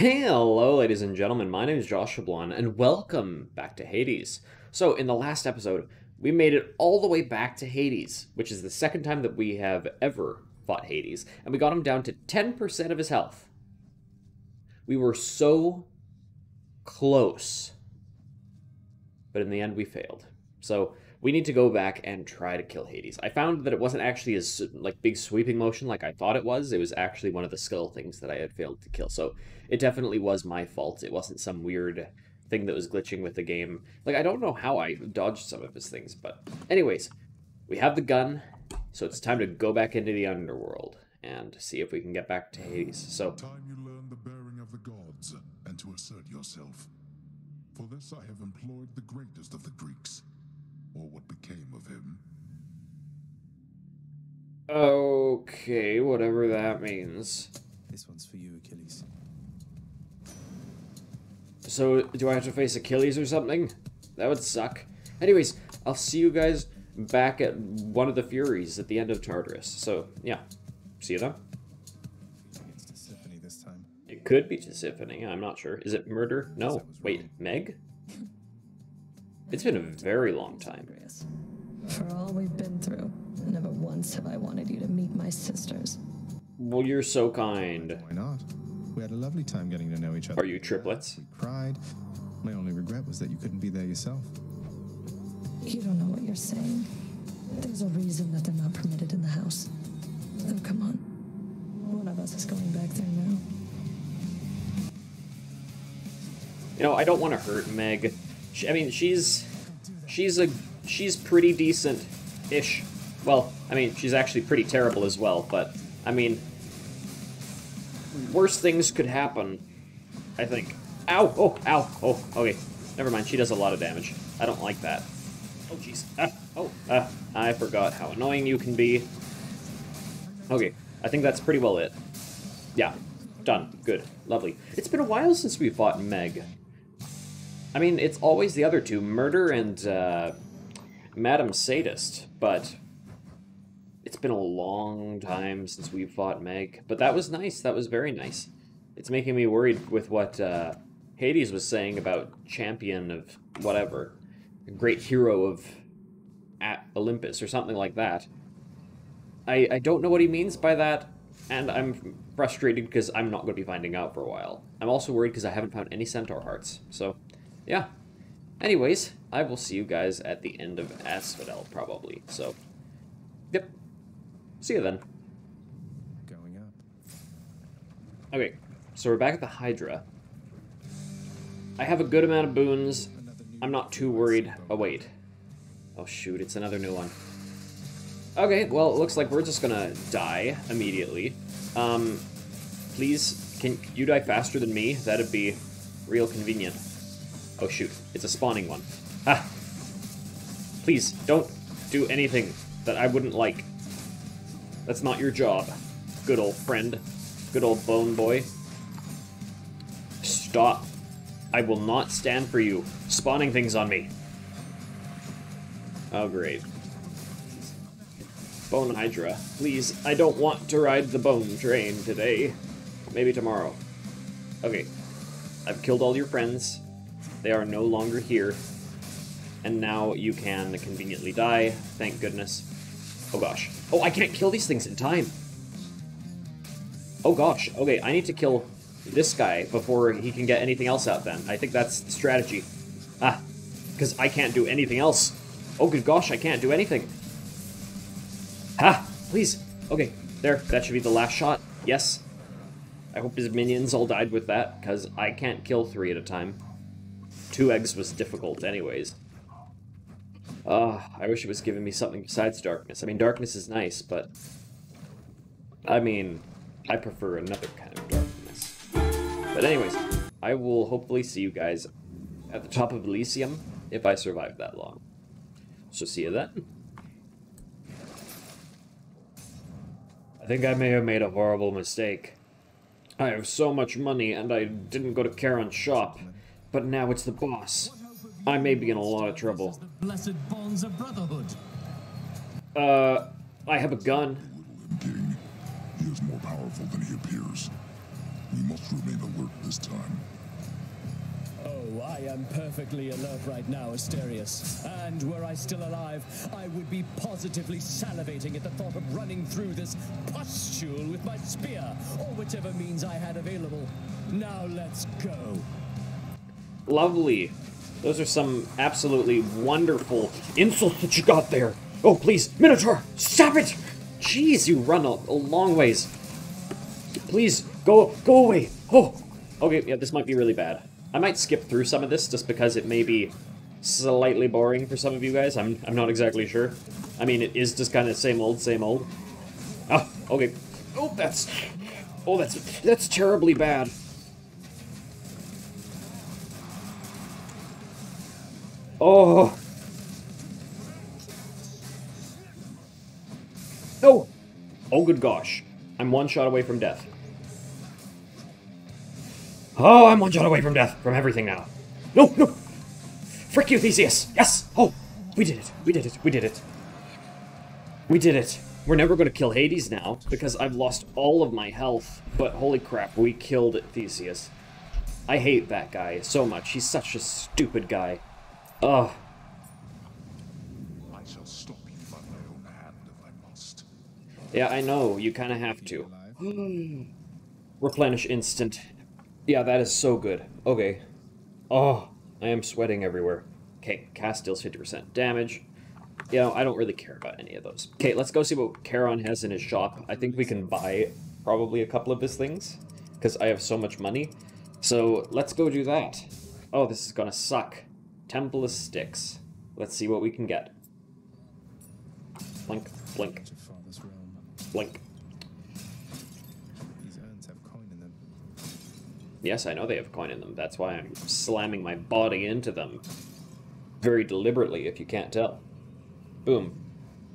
Hello, ladies and gentlemen. My name is Joshablon, and welcome back to Hades. So, in the last episode, we made it all the way back to Hades, which is the second time that we have ever fought Hades, and we got him down to 10% of his health. We were so close, but in the end, we failed. So, we need to go back and try to kill Hades. I found that it wasn't actually as like big sweeping motion like I thought it was. It was actually one of the skill things that I had failed to kill. So it definitely was my fault. It wasn't some weird thing that was glitching with the game. Like I don't know how I dodged some of his things, but anyways, we have the gun, so it's time to go back into the underworld and see if we can get back to Hades. So Time you learn the bearing of the gods and to assert yourself. For this I have employed the greatest of the Greeks, or what became of him. okay, whatever that means. This one's for you, Achilles. So, do I have to face Achilles or something? That would suck. Anyways, I'll see you guys back at one of the Furies at the end of Tartarus. So, yeah. See you then. It's Tisiphone this time. It could be Tisiphone, I'm not sure. Is it murder? No. Wait, wrong. Meg? It's been a very long time. For all we've been through, never once have I wanted you to meet my sisters. Well, you're so kind. Why not? We had a lovely time getting to know each other. Are you triplets? We cried. My only regret was that you couldn't be there yourself. You don't know what you're saying. There's a reason that they're not permitted in the house. Oh, come on. One of us is going back there now. You know, I don't want to hurt Meg. She, I mean, she's she's a she's pretty decent ish. Well, I mean, she's actually pretty terrible as well, but I mean worse things could happen. I think. Ow! Oh, ow! Oh, okay. Never mind. She does a lot of damage. I don't like that. Oh, jeez. Ah, oh, ah, I forgot how annoying you can be. Okay, I think that's pretty well it. Yeah, done. Good. Lovely. It's been a while since we fought Meg. I mean, it's always the other two, Murder and uh, Madam Sadist, but it's been a long time since we fought Meg. But that was nice. That was very nice. It's making me worried with what uh, Hades was saying about champion of whatever, great hero of at Olympus or something like that. I, I don't know what he means by that, and I'm frustrated because I'm not going to be finding out for a while. I'm also worried because I haven't found any Centaur hearts. So, yeah. Anyways, I will see you guys at the end of Asphodel, probably. So, yep. See you then. Going up. Okay, so we're back at the Hydra. I have a good amount of boons. I'm not too worried. Oh, wait. Oh, shoot, it's another new one. Okay, well, it looks like we're just gonna die immediately. Um, please, can you die faster than me? That'd be real convenient. Oh, shoot, it's a spawning one. Ah! Please, don't do anything that I wouldn't like. That's not your job, good old friend. Good old bone boy. Stop. I will not stand for you spawning things on me. Oh, great. Bone Hydra. Please, I don't want to ride the bone train today. Maybe tomorrow. Okay. I've killed all your friends. They are no longer here. And now you can conveniently die. Thank goodness. Oh gosh. Oh, I can't kill these things in time. Oh gosh. Okay, I need to kill this guy before he can get anything else out then. I think that's the strategy. Ah, because I can't do anything else. Oh good gosh, I can't do anything. Ha! Please. Okay, there. That should be the last shot. Yes. I hope his minions all died with that, because I can't kill three at a time. Two eggs was difficult anyways. Ah, I wish it was giving me something besides darkness. I mean, darkness is nice, but... I mean, I prefer another kind of darkness. But anyways, I will hopefully see you guys at the top of Elysium if I survive that long. So see you then. I think I may have made a horrible mistake. I have so much money and I didn't go to Charon's shop, but now it's the boss. I may be in a lot of trouble. Blessed bonds of brotherhood. Uh, I have a gun. King. He is more powerful than he appears. We must remain alert this time. Oh, I am perfectly alert right now, Asterius. And were I still alive, I would be positively salivating at the thought of running through this pustule with my spear, or whichever means I had available. Now let's go. Lovely. Those are some absolutely wonderful insults that you got there. Oh, please, Minotaur, stop it! Jeez, you run a, a long ways. Please, go, go away. Oh, okay, yeah, this might be really bad. I might skip through some of this just because it may be slightly boring for some of you guys. I'm, I'm not exactly sure. I mean, it is just kind of same old, same old. Ah, okay. Oh, that's, oh, that's, that's terribly bad. Oh. No! Oh, good gosh. I'm one shot away from death. Oh, I'm one shot away from death. From everything now. No, no! Frick you, Theseus! Yes! Oh! We did it. We did it. We did it. We did it. We're never going to kill Hades now, because I've lost all of my health. But holy crap, we killed Theseus. I hate that guy so much. He's such a stupid guy. Ugh. I shall stop you by my own hand if I must. Yeah, I know. You kind of have to. Replenish instant. Yeah, that is so good. Okay. Oh, I am sweating everywhere. Okay, cast deals 50% damage. You know, I don't really care about any of those. Okay, let's go see what Charon has in his shop. I think we can buy probably a couple of his things, because I have so much money. So, let's go do that. Oh, this is gonna suck. Temple of Styx. Let's see what we can get. Blink, blink, blink. Yes, I know they have coin in them. That's why I'm slamming my body into them. Very deliberately, if you can't tell. Boom.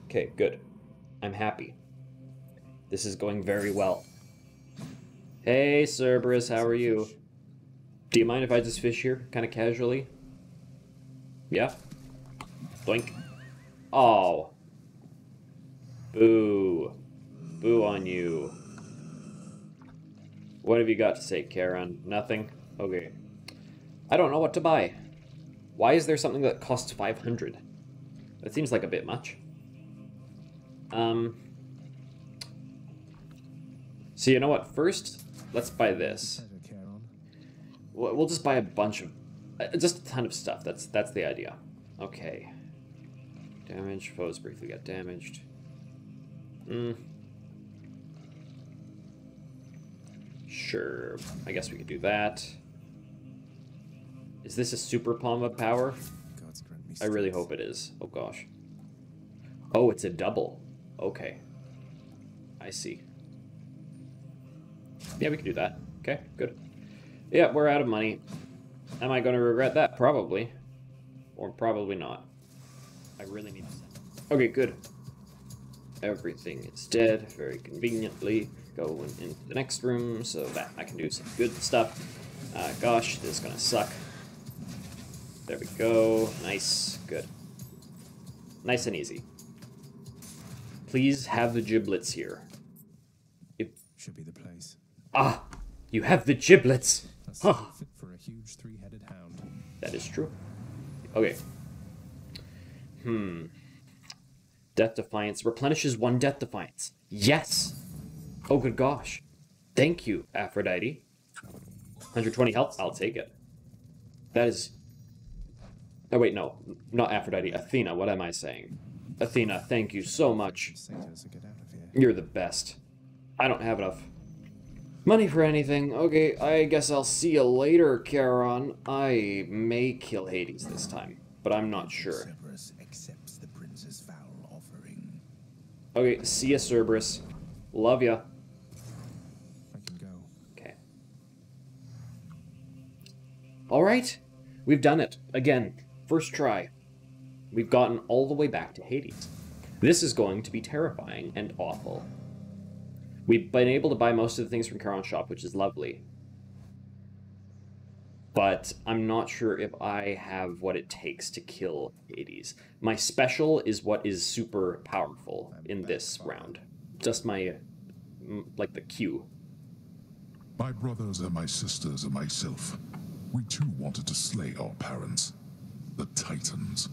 Okay, good. I'm happy. This is going very well. Hey, Cerberus, how are you? Do you mind if I just fish here, kind of casually? Yeah? Blink. Oh. Boo. Boo on you. What have you got to say, Charon? Nothing? Okay. I don't know what to buy. Why is there something that costs 500? That seems like a bit much. Um. So you know what? First, let's buy this. We'll just buy a bunch of, just a ton of stuff. That's that's the idea. Okay. Damage foes briefly got damaged. Hmm. Sure. I guess we could do that. Is this a super Pom of power? Gods grant me I really hope it is. Oh gosh. Oh, it's a double. Okay. I see. Yeah, we can do that. Okay, good. Yeah, we're out of money. Am I going to regret that? Probably. Or probably not. I really need to. Okay, good. Everything is dead very conveniently. Go in- into the next room so that I can do some good stuff. Uh, gosh, this is going to suck. There we go. Nice. Good. Nice and easy. Please have the giblets here. If, Should be the place. ah, you have the giblets. That's Huh. Is true. Okay. Hmm. Death Defiance replenishes one Death Defiance. Yes. Oh, good gosh. Thank you, Aphrodite. 120 health. I'll take it. That is. Oh, wait, no. Not Aphrodite. Athena. What am I saying? Athena, thank you so much. Say to us to get out of here. You're the best. I don't have enough money for anything. Okay, I guess I'll see you later, Charon. I may kill Hades this time, but I'm not sure. Cerberus accepts the prince's foul offering. Okay, see ya, Cerberus. Love ya. I can go. Okay. Alright, we've done it. Again, first try. We've gotten all the way back to Hades. This is going to be terrifying and awful. We've been able to buy most of the things from Charon's shop, which is lovely. But I'm not sure if I have what it takes to kill Hades. My special is what is super powerful in this round. Just my, mm, like the Q. My brothers and my sisters and myself, we too wanted to slay our parents. The Titans.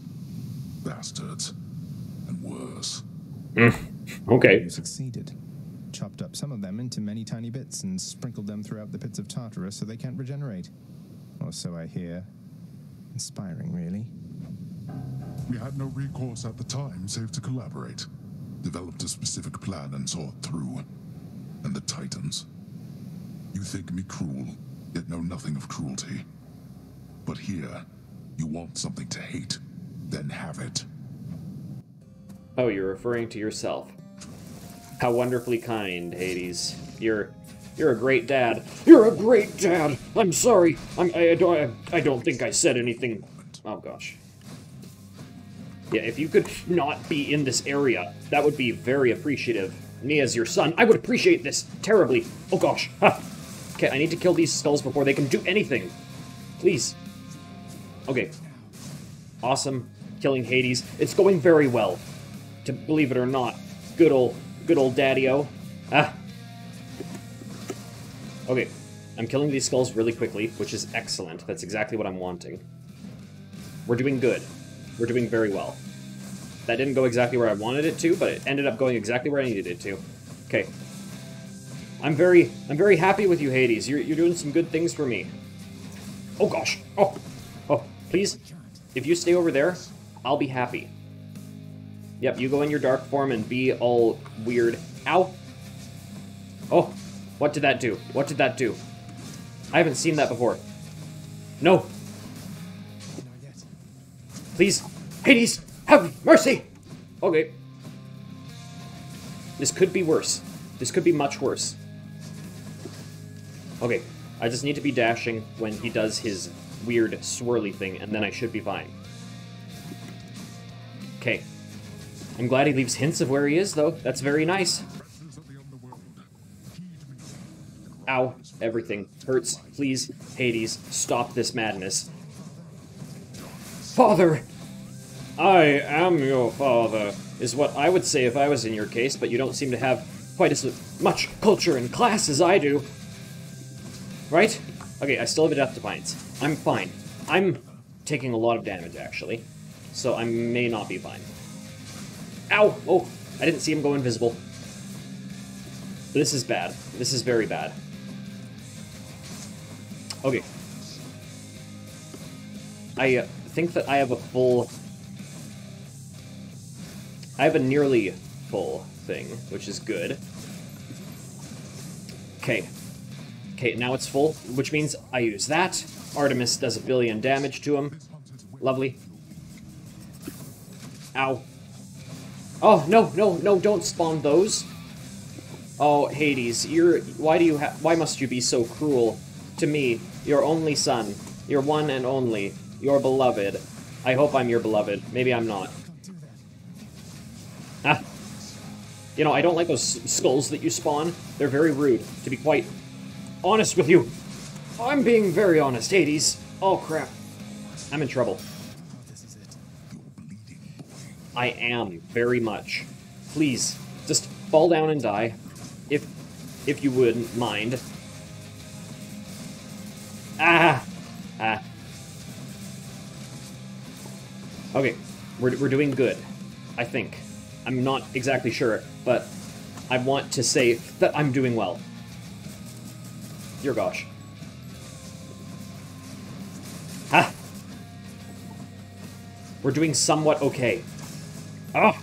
Bastards. And worse. Okay. You succeeded. Chopped up some of them into many tiny bits and sprinkled them throughout the pits of Tartarus so they can't regenerate. Or so I hear. Inspiring, really. We had no recourse at the time save to collaborate. Developed a specific plan and saw it through. And the Titans. You think me cruel, yet know nothing of cruelty. But here, you want something to hate, then have it. Oh, you're referring to yourself. How wonderfully kind, Hades. You're you're a great dad. You're a great dad. I'm sorry. I'm I, I don't I don't think I said anything. Oh gosh. Yeah, if you could not be in this area, that would be very appreciative. Me as your son, I would appreciate this terribly. Oh gosh. Ha. Okay, I need to kill these skulls before they can do anything. Please. Okay. Awesome. Killing Hades. It's going very well. To believe it or not. Good old good old daddy-o. Ah. Okay. I'm killing these skulls really quickly, which is excellent. That's exactly what I'm wanting. We're doing good. We're doing very well. That didn't go exactly where I wanted it to, but it ended up going exactly where I needed it to. Okay. I'm very, I'm very happy with you, Hades. You're, you're doing some good things for me. Oh gosh. Oh, oh, please. If you stay over there, I'll be happy. Yep, you go in your dark form and be all weird. Ow. Oh, what did that do? What did that do? I haven't seen that before. No. Please, Hades, have mercy! Okay. This could be worse. This could be much worse. Okay, I just need to be dashing when he does his weird swirly thing, and then I should be fine. Okay. I'm glad he leaves hints of where he is, though. That's very nice. Ow. Everything hurts. Please, Hades, stop this madness. Father! I am your father, is what I would say if I was in your case, but you don't seem to have quite as much culture and class as I do. Right? Okay, I still have a death defiance. I'm fine. I'm taking a lot of damage, actually, so I may not be fine. Ow! Oh, I didn't see him go invisible. This is bad. This is very bad. Okay. I uh, think that I have a full... I have a nearly full thing, which is good. Okay. Okay, now it's full, which means I use that. Artemis does a billion damage to him. Lovely. Ow. Oh, no, no, no, don't spawn those. Oh, Hades, you're... Why do you ha- Why must you be so cruel? To me, your only son. Your one and only. Your beloved. I hope I'm your beloved. Maybe I'm not. Ah. You know, I don't like those skulls that you spawn. They're very rude, to be quite honest with you. I'm being very honest, Hades. Oh, crap. I'm in trouble. I am, very much. Please, just fall down and die. If if you wouldn't mind. Ah! Ah. Okay, we're, we're doing good. I think. I'm not exactly sure, but I want to say that I'm doing well. Your gosh. Ah! We're doing somewhat okay. Ah!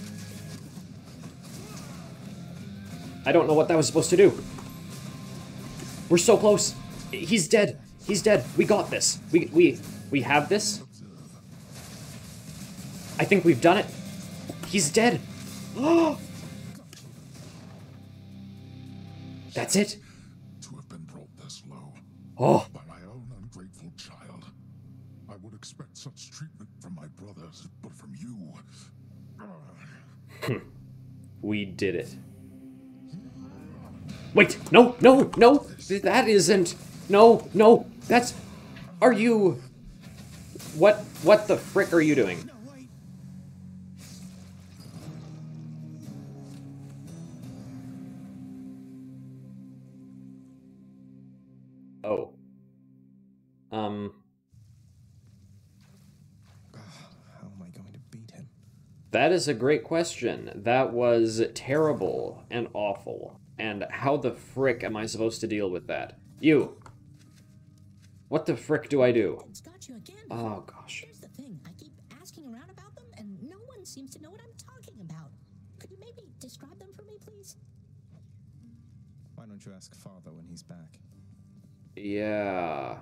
I don't know what that was supposed to do. We're so close. He's dead. He's dead. We got this. We we we have this. I think we've done it. He's dead. That's it. To have been brought this low Oh, by my own ungrateful child. I would expect such treatment from my brothers, but from you. we did it. Wait, no, no, no. That isn't. No, no. That's. Are you? What? What the frick are you doing? Oh. Um, How am I going to beat him? That is a great question. That was terrible and awful. And how the frick am I supposed to deal with that? You! What the frick do I do? It's got you again. Oh, gosh. Here's the thing. I keep asking around about them, and no one seems to know what I'm talking about. Could you maybe describe them for me, please? Why don't you ask father when he's back? Yeah.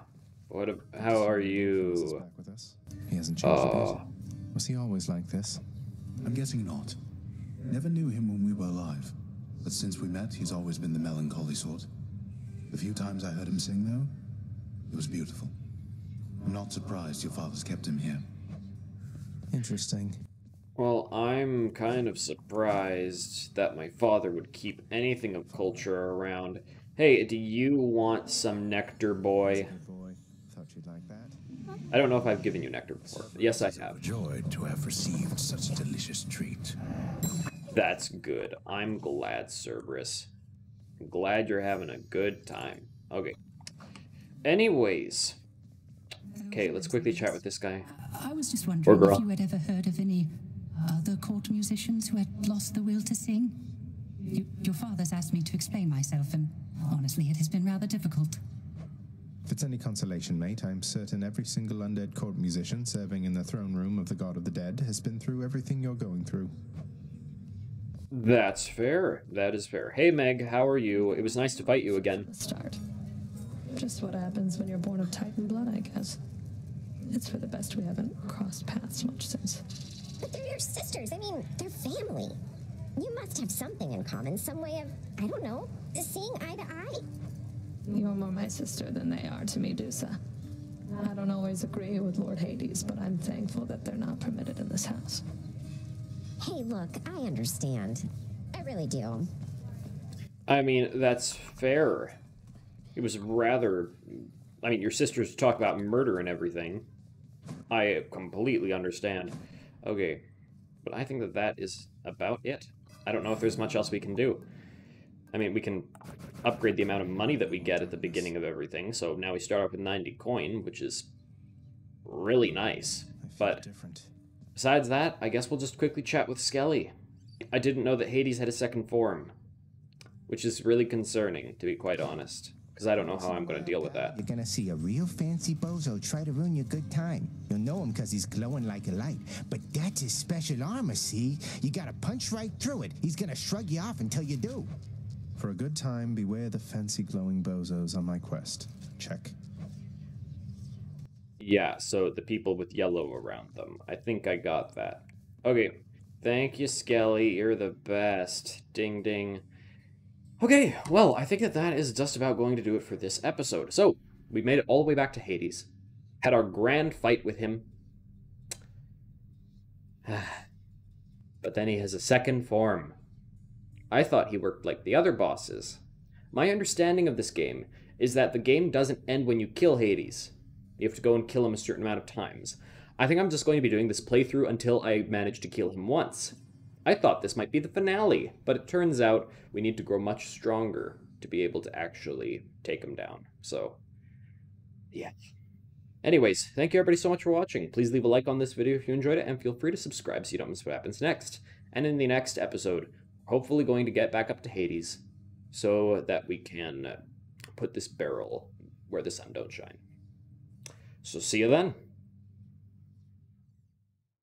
What? ab- How are Is you? back with us? He hasn't changed a Oh. bit. Was he always like this? I'm guessing not. Never knew him when we were alive. But since we met, he's always been the melancholy sort. The few times I heard him sing, though, it was beautiful. I'm not surprised your father's kept him here. Interesting. Well, I'm kind of surprised that my father would keep anything of culture around. Hey, do you want some nectar, boy? Boy. Thought you'd like that. I don't know if I've given you nectar before. Yes, I have. Overjoyed to have received such a delicious treat. That's good. I'm glad, Cerberus. I'm glad you're having a good time. Okay. Anyways. Okay, let's quickly chat with this guy. I was just wondering if you had ever heard of any other court musicians who had lost the will to sing. You, your father's asked me to explain myself, and honestly, it has been rather difficult. If it's any consolation, mate, I'm certain every single undead court musician serving in the throne room of the God of the Dead has been through everything you're going through. That's fair. That is fair. Hey, Meg, how are you? It was nice to fight you again. The start. Just what happens when you're born of Titan blood, I guess. It's for the best we haven't crossed paths much since. But they're your sisters. I mean, they're family. You must have something in common, some way of, I don't know, seeing eye to eye. You're more my sister than they are to me, Dusa. I don't always agree with Lord Hades, but I'm thankful that they're not permitted in this house. Hey, look, I understand. I really do. I mean, that's fair. It was rather. I mean, your sisters talk about murder and everything. I completely understand. Okay. But I think that that is about it. I don't know if there's much else we can do. I mean, we can upgrade the amount of money that we get at the beginning of everything. So now we start off with 90 coin, which is really nice. But different. Besides that, I guess we'll just quickly chat with Skelly. I didn't know that Hades had a second form, which is really concerning, to be quite honest, because I don't know how I'm going to deal with that. You're gonna see a real fancy bozo try to ruin your good time. You'll know him because he's glowing like a light. But that's his special armor, see? You gotta punch right through it. He's gonna shrug you off until you do. For a good time, beware the fancy glowing bozos on my quest. Check. Yeah, so the people with yellow around them. I think I got that. Okay. Thank you, Skelly. You're the best. Ding ding. Okay, well, I think that that is just about going to do it for this episode. So, we made it all the way back to Hades. Had our grand fight with him. but then he has a second form. I thought he worked like the other bosses. My understanding of this game is that the game doesn't end when you kill Hades. You have to go and kill him a certain amount of times. I think I'm just going to be doing this playthrough until I manage to kill him once. I thought this might be the finale, but it turns out we need to grow much stronger to be able to actually take him down. So, yeah. Anyways, thank you everybody so much for watching. Please leave a like on this video if you enjoyed it, and feel free to subscribe so you don't miss what happens next. And in the next episode, hopefully going to get back up to Hades so that we can uh, put this barrel where the sun don't shine. So see you then.